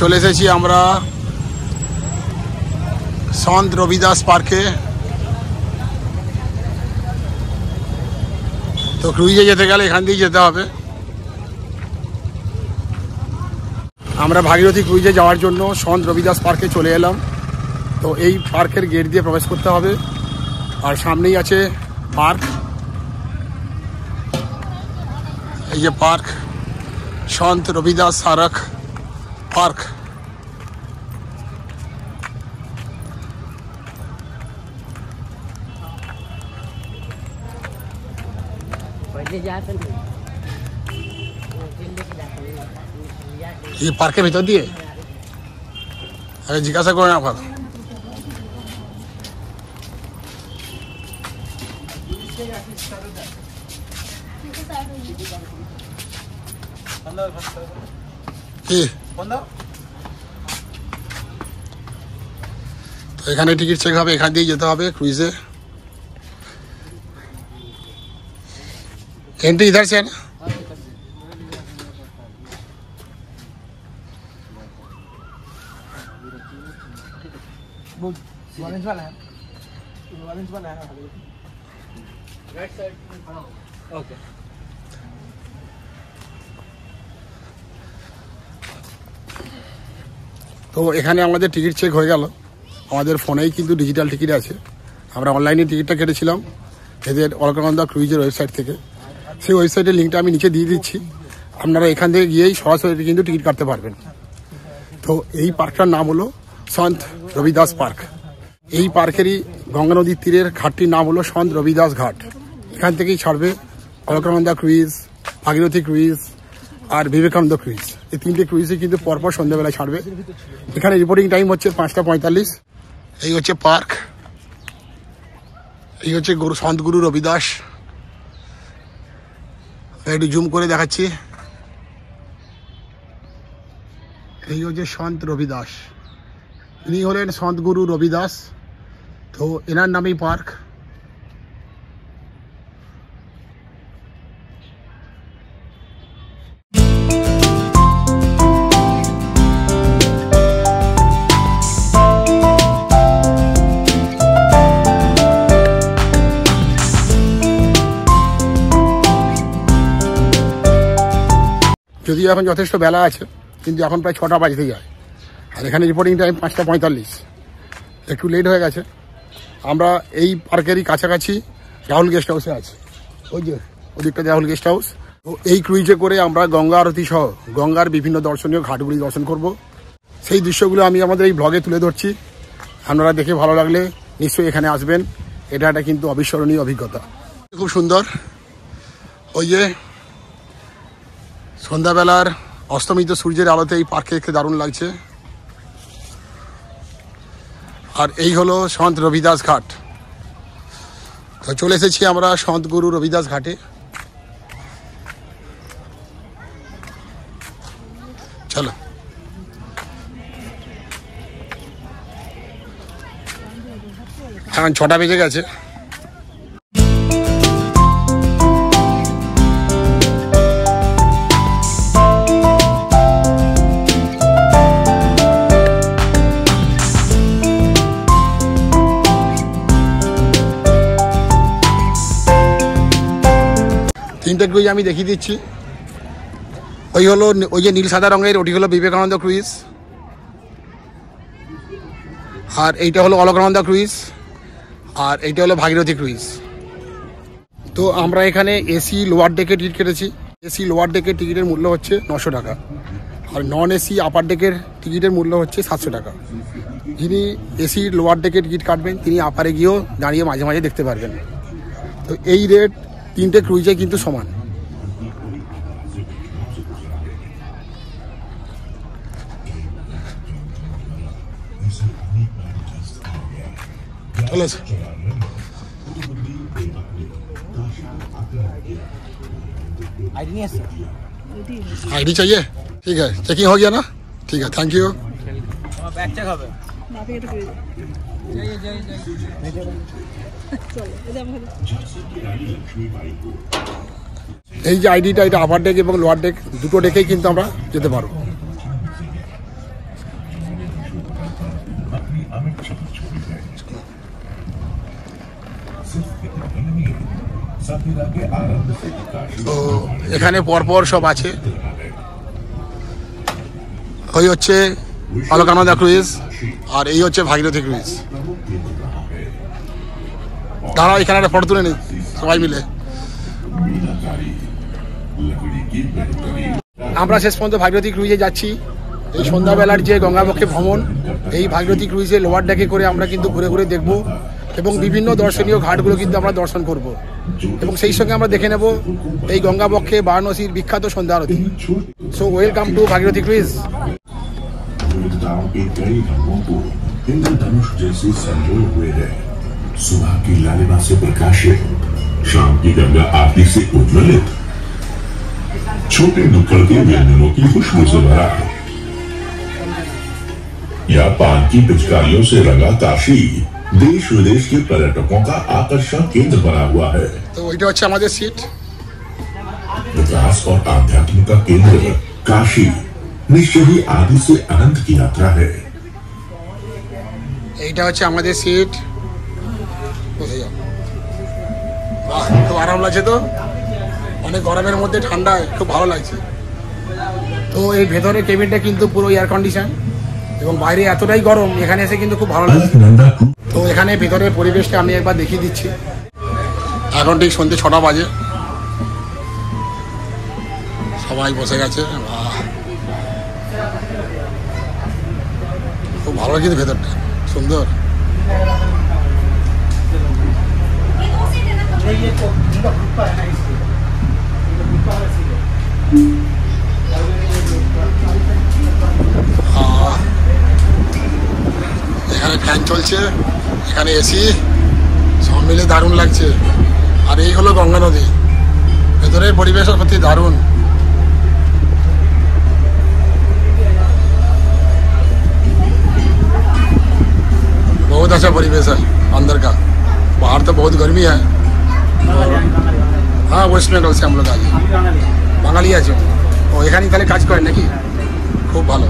চলে এসেছি আমরা সন্ত রবিদাস পার্কে। তো ক্রুইজে যেতে গেলে এখান দিয়েই যেতে হবে। আমরা ভাগীরথী ক্রুইজে যাওয়ার জন্য সন্ত রবিদাস পার্কে চলে এলাম। তো এই পার্কের গেট দিয়ে প্রবেশ করতে হবে। আর সামনেই আছে পার্ক। এই যে পার্ক, সন্ত রবিদাস সারক পার্ক। ये पार्क के भीतर दिए अरे जिज्ञासा कौन आप। तो टिकट चेक तो क्रुजे एंट्री इधर से है ना ऑरेंज वाला है ऑरेंज वाला है राइट साइड ओके তো এখানে আমাদের টিকিট চেক হয়ে গেল আমাদের ফোনেই কিন্তু ডিজিটাল টিকিট আছে আমরা অনলাইনে টিকিটটা কেটেছিলাম এদের অলকানন্দা ক্রুইজের ওয়েবসাইট থেকে সেই ওয়েবসাইটের লিঙ্কটা আমি নিচে দিয়ে দিচ্ছি। আপনারা এখান থেকে গিয়েই সরাসরি কিন্তু টিকিট কাটতে পারবেন। তো এই পার্কটার নাম হলো সন্ত রবিদাস পার্ক। এই পার্কেরই গঙ্গা নদীর তীরের ঘাটটির নাম হলো সন্ত রবিদাস ঘাট। এখান থেকেই ছাড়বে অলকানন্দা ক্রুইজ, ভাগীরথী ক্রুইজ আর বিবেকানন্দ ক্রুইজ। এই তিনটে ক্রুইজই কিন্তু পরপর সন্ধ্যাবেলায় ছাড়বে। এখানে রিপোর্টিং টাইম হচ্ছে পাঁচটা পঁয়তাল্লিশ। এই হচ্ছে পার্ক। এই হচ্ছে গুরু সন্ত গুরু রবিদাস। একটু জুম করে দেখাচ্ছি। এই হচ্ছে সন্ত রবিদাস। ইনি হলেন সন্তগুরু রবিদাস। তো এনার নামেই পার্ক। যদিও এখন যথেষ্ট বেলা আছে, কিন্তু এখন প্রায় ছটা বাজতে যায়। আর এখানে রিপোর্টিং টাইম পাঁচটা পঁয়তাল্লিশ। একটু লেট হয়ে গেছে। আমরা এই পার্কেরই কাছাকাছি রাহুল গেস্ট হাউসে আছি। ওই যে, ওদিকটা রাহুল গেস্ট হাউস তো এই ক্রুইজে করে আমরা গঙ্গা আরতি সহ গঙ্গার বিভিন্ন দর্শনীয় ঘাটগুলি দর্শন করব। সেই দৃশ্যগুলো আমি আমাদের এই ব্লগে তুলে ধরছি। আপনারা দেখে ভালো লাগলে নিশ্চয়ই এখানে আসবেন। এটা একটা কিন্তু অবিস্মরণীয় অভিজ্ঞতা। খুব সুন্দর। ওই যে সন্ধ্যাবেলার অস্তমিত সূর্যের আলোতে এই পার্কে দেখতে দারুণ লাগছে। আর এই হলো সন্ত রবিদাস ঘাট। তো চলে এসেছি আমরা সন্ত গুরু রবিদাস ঘাটে। চলো। এখন ছটা বেজে গেছে। তিনটে ক্রুইজ আমি দেখিয়ে দিচ্ছি, ওই হলো ওই যে নীল সাদা রঙের, ওটি হলো বিবেকানন্দ ক্রুইজ। আর এইটা হলো অলকানন্দা ক্রুইজ, আর এইটা হলো ভাগীরথী ক্রুইজ। তো আমরা এখানে এসি লোয়ার ডেকে টিকিট কেটেছি। এসি লোয়ার ডেকের টিকিটের মূল্য হচ্ছে নশো টাকা। আর নন এসি আপার ডেকের টিকিটের মূল্য হচ্ছে সাতশো টাকা। যিনি এসি লোয়ার ডেকের টিকিট কাটবেন, তিনি আপারে গিয়েও দাঁড়িয়ে মাঝে মাঝে দেখতে পারবেন। তো এই রেট তিনটে ক্রুইজে কিন্তু সমান চলে এসো। आईडी नहीं है सर आईडी चाहिए ठीक है चेकिंग हो गया ना ठीक है थैंक यू बैग चेक হবে এই যে আইডিটা, এটা আপার ডেক এবং লোয়ার ডেক দুটো ডেকেই কিন্তু আমরা যেতে পারব তো এখানে পরপর সব আছে। ওই হচ্ছে অলকানন্দা ক্রুইজ আর এই হচ্ছে ভাগীরথী ক্রুইজ দাঁড়াও এখানে একটা ফটো তুলে নিই সবাই মিলে मीनाकारी लकड़ी की बेहतरीन আমরা শেষ পর্যন্ত ভাগীরথী ক্রুইজে যাচ্ছি এই সন্ধ্যাবেলার যে গঙ্গাবক্ষে ভ্রমণ এই ভাগীরথী ক্রুইজে লোয়ার ডেকে করে আমরা কিন্তু ঘুরে ঘুরে দেখব এবং বিভিন্ন দর্শনীয় ঘাটগুলো কিন্তু আমরা দর্শন করব এবং সেই সঙ্গে আমরা দেখে নেব এই গঙ্গাবক্ষে বারাণসীর বিখ্যাত সন্ধ্যা আরতি so welcome to Bhagirathi cruise विविधताओं के कई रंगों को इंद्रधनुष जैसे संजोए हुए है सुबह की लालिमा से प्रकाशित शाम की गंगा आरती से उज्ज्वलित छोटे नुक्कड़ के व्यंजनों की खुशबू से भरा है या पान की पिचकारियों से रंगा काशी देश विदेश के पर्यटकों का आकर्षण केंद्र बना हुआ है তো ওইটা হচ্ছে আমাদের সিট विकास और आध्यात्म का केंद्र काशी निश्चय ही आदि से अनंत की यात्रा है এইটা হচ্ছে আমাদের সিট খুব আরাম লাগছে তো? অনেক গরমের মধ্যে ঠান্ডায় খুব ভালো লাগছে। তো এই ভেতরের কেবিনটা কিন্তু পুরো এয়ার কন্ডিশন এবং বাইরে এতটাই গরম, এখানে এসে কিন্তু খুব ভালো লাগছে। তো এখানে ভেতরের পরিবেশটা আমি একবার দেখিয়ে দিচ্ছি। এখন ঠিক সন্ধ্যে ছটা বাজে। সবাই বসে গেছে। খুব ভালো লাগছে ভেতরটা। সুন্দর। ये तो इनका ग्रुप है ना इसलिए ग्रुप वाला सीधे আহ, এখানে ফ্যান চলছে এখানে এসি সব মিলে দারুণ লাগছে আর এই হলো গঙ্গা নদী ভেতরের পরিবেশ সত্যি দারুণ बहुत अच्छा परिवेश है अंदर का बाहर तो बहुत गर्मी है হ্যাঁ ওয়েস্ট বেঙ্গল সে আমরা আগে বাঙালি আছে। ও এখানেই তাহলে কাজ করেন নাকি? খুব ভালো।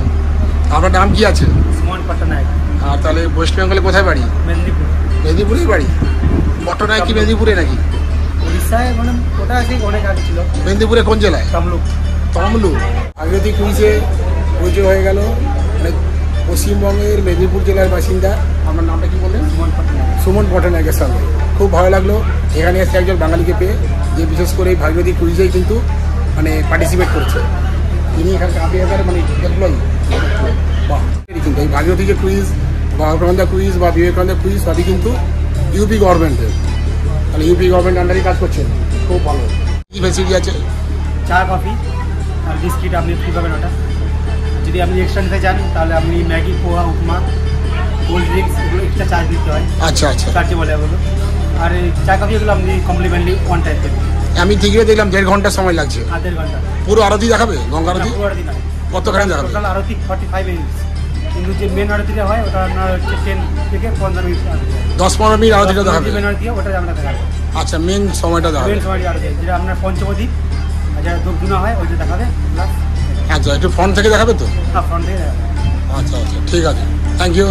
আপনার নাম কি আছে? আর তাহলে ওয়েস্ট বেঙ্গলে কোথায় বাড়ি? মেদিনীপুরেই বাড়ি? পটনায় কি মেদিনীপুরে নাকি? মেদিনীপুরে কোন জেলায়? তমলুক। আগে আগে কুইজে পুজো হয়ে গেল মানে পশ্চিমবঙ্গের মেদিনীপুর জেলার বাসিন্দা আমার নামটা কি বললেন? সুমন পট্টনায়ক সুমন পট্টনায়কের সঙ্গে। খুব ভালো লাগল। এখানে এসে একজন বাঙালিকে পেয়ে যে বিশেষ করে এই ভাগীরথী কুইজেই কিন্তু মানে পার্টিসিপেট করছে। তিনি এখানকার এখানে মানে বাহ। কিন্তু এই ভাগীরথী যে কুইজ বা কুইজ বা বিবেকানন্দা কুইজ সবই কিন্তু ইউপি গভর্নমেন্টের তাহলে ইউপি গভর্নমেন্ট আন্ডারে কাজ করছেন খুব ভালো। কী ফেসিলিটি আছে? চা কফি আর বিস্কিট আপনি ফ্রি পাবেন ওটা। যদি আপনি এক্সট্রা নিতে চান তাহলে আপনি Maggi poha upma cold drinks এগুলো এক্সট্রা চার্জ দিতে হয়। আচ্ছা আচ্ছা। চার্জে বলে এগুলো আর চা কফি এগুলো আপনি কমপ্লিমেন্টলি ওয়ান টাইপ দেবেন আমি টিকিটে দেখলাম দেড় ঘণ্টা সময় লাগছে। আর দেড় ঘণ্টা। পুরো আরতি দেখাবে? গঙ্গা আরতি? পুরো আরতি না। কতখানি দেখাবে? টোটাল আরতি ফর্টি ফাইভ মিনিটস কিন্তু যে মেন আরতিটা হয় ওটা আপনার হচ্ছে টেন থেকে পনেরো মিনিট দশ পনেরো মিনিট আরতিটা দেখাবে। মেন আরতি হয়, ওটা আমরা দেখাবো। আচ্ছা মেন সময়টা দেখাবে। মেন সময় আরতি যেটা আপনার পঞ্চমদীপ আর যেটা দুগ্ধুনা হয় ওইটা দেখাবে আচ্ছা একটু ফ্রন্ট থেকে দেখাবে তো? ফ্রন্ট থেকে দেখাবে। আচ্ছা আচ্ছা ঠিক আছে। থ্যাংক ইউ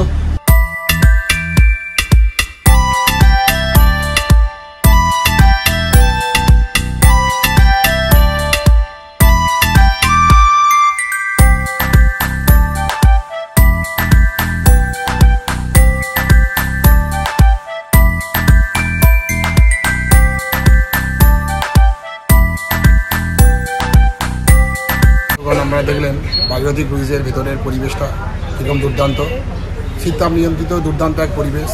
ভাগীরথী ক্রুইজের ভেতরের পরিবেশটা একদম দুর্দান্ত? শীতাম নিয়ন্ত্রিত দুর্দান্ত এক পরিবেশ।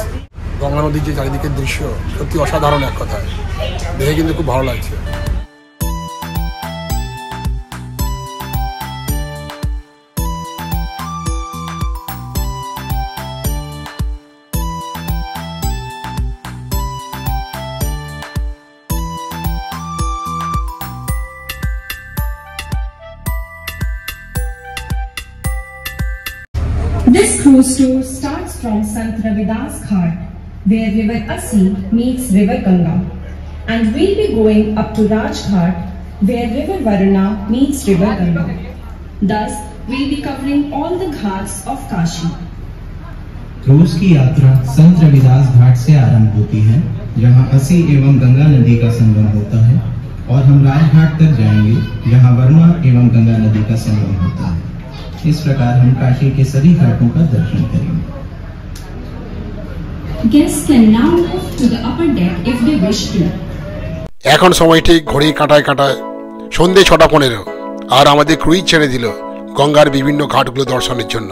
গঙ্গা নদীর যে চারিদিকের দৃশ্য, সত্যি অসাধারণ এক কথা দেখে কিন্তু খুব ভালো লাগছে। Tour starts from Sant Ravidas Ghat, where River Asi meets River Ganga, and we'll be going up to Raj Ghat, where River Varuna meets River Ganga. Thus, we'll be covering all the ghats of Kashi. Cruise की यात्रा संत रविदास घाट से आरंभ होती है जहाँ असी एवं गंगा नदी का संगम होता है और हम राजघाट तक जाएँगे जहाँ वरुणा एवं गंगा नदी का संगम होता है इस प्रकार हम काशी के सभी घाटों का दर्शन करेंगे Guests can now move to the upper deck if they wish to. এখন সময় ঠিক ঘড়ি কাঁটায় কাঁটায় সন্ধে ছটা পনেরো আর আমাদের ক্রুইজ ছেড়ে দিল গঙ্গার বিভিন্ন ঘাটগুলো দর্শনের জন্য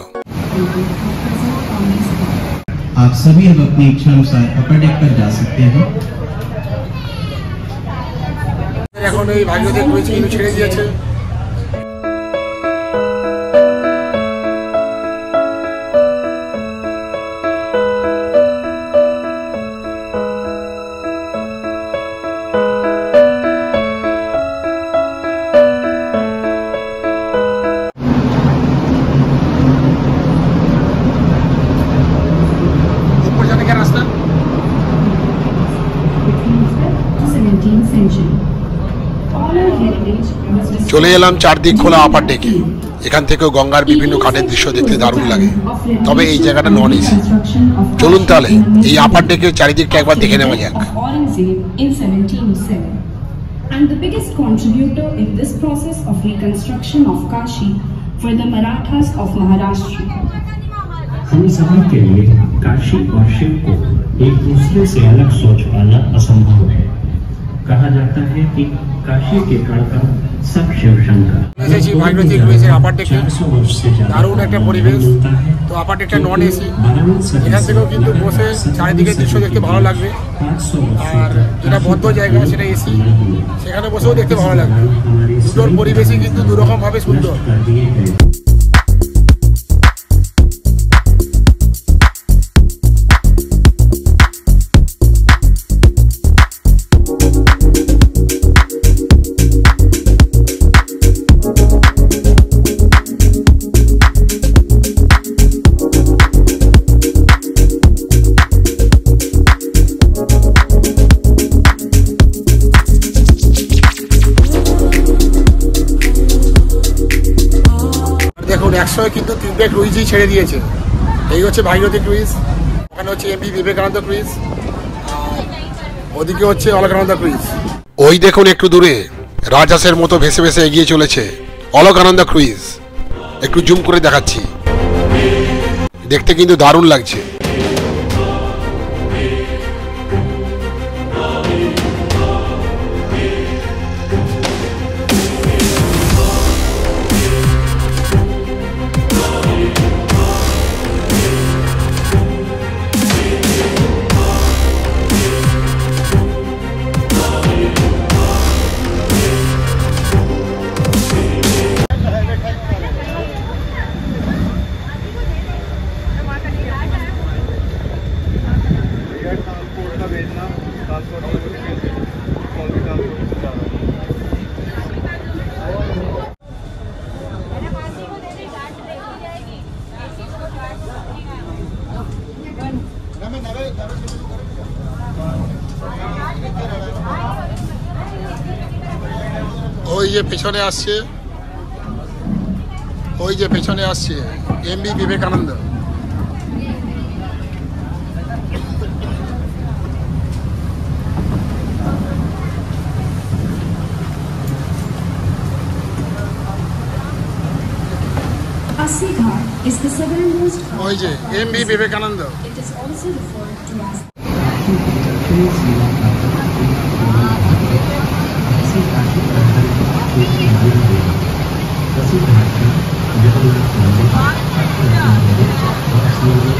आप सभी अब अपनी इच्छा अनुसार अपर डेक पर जा सकते हैं এখন এই ভাগীরথী ক্রুইজ কিন্তু ছেড়ে দিয়েছে চলে এলাম চারদিক খোলা during আপার that ডেকে period. এখান থেকেও গঙ্গার বিভিন্ন ঘাটের দৃশ্য দেখতে দারুণ লাগে তবে এই জায়গাটা নন এসি চলুন তাহলে এই আপার ডেকের চারিদিকটা একবার দেখে নেওয়া যাক Of Aurangzeb in 1707. And the biggest contributor in this process of reconstruction of Kashi were the Marathas of Maharashtra. हम सभी के लिए काशी और शिव को एक दूसरे से अलग सोच पाना असंभव है कहा जाता है कि काशी के कण এসেছি ভাগীরথী রয়েছে আপার টেকটা দারুণ একটা পরিবেশ। তো আপার টেকটা নন এসি এখান থেকেও কিন্তু বসে চারিদিকে দৃশ্য দেখতে ভালো লাগবে। আর যেটা বদ্ধ জায়গা সেটা এসি সেখানে বসেও দেখতে ভালো লাগবে। সুন্দর পরিবেশই কিন্তু দুরকমভাবে সুন্দর। মানে একশোয় কিন্তু তিনটে ক্রুইজই ছেড়ে দিয়েছে। এই হচ্ছে ভাগীরথী ক্রুইজ ওখানে হচ্ছে এমপি বিবেকানন্দ ক্রুইজ ওদিকে হচ্ছে অলকানন্দ ক্রুইজ ওই দেখুন একটু দূরে রাজাসের মতো ভেসে ভেসে এগিয়ে চলেছে অলকানন্দ ক্রুইজ একটু জুম করে দেখাচ্ছি। দেখতে কিন্তু দারুণ লাগছে। যে পেছনে আসছে ওই যে পেছনে আসছে এম বি বিবেকানন্দ। ওই যে M B Vivekananda. miskin ya sudah dia kan harus menjadi harus menjadi